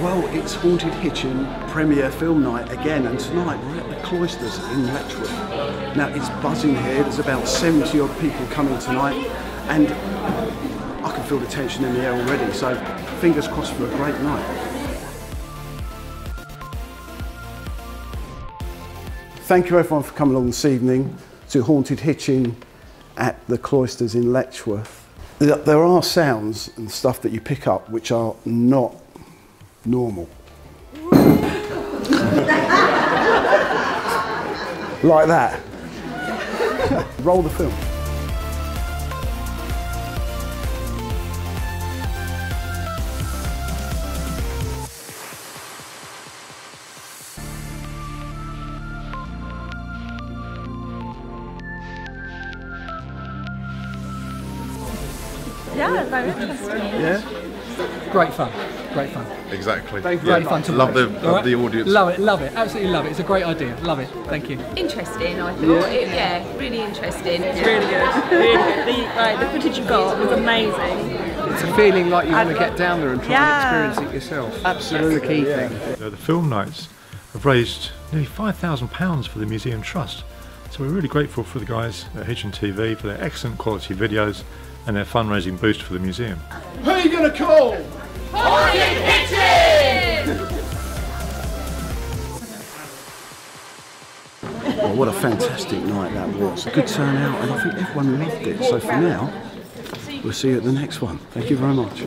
Well, it's Haunted Hitchin premiere film night again, and tonight we're at the Cloisters in Letchworth. Now it's buzzing here. There's about 70 odd people coming tonight, and I can feel the tension in the air already. So fingers crossed for a great night. Thank you everyone for coming along this evening to Haunted Hitchin at the Cloisters in Letchworth. There are sounds and stuff that you pick up which are not normal. like that. Roll the film. Yeah, very interesting. Yeah? Great fun. Great fun. Exactly. Thank you Great very fun to Love watch. the- love right? the audience. Love it. Love it. Absolutely love it. It's a great idea. Love it. Thank you. Interesting, I thought. Yeah. It, yeah, really interesting. It's really good. Really good. The, like, the footage you got was amazing. It's a feeling like you want to get down there and try Yeah. and experience it yourself. Absolutely. That's the key thing. Uh, The film nights have raised nearly £5,000 for the Museum Trust. So we're really grateful for the guys at Hitchin TV for their excellent quality videos and their fundraising boost for the museum. Who are you going to call? Well, what a fantastic night that was. A good turnout, and I think everyone loved it. So for now, we'll see you at the next one. Thank you very much.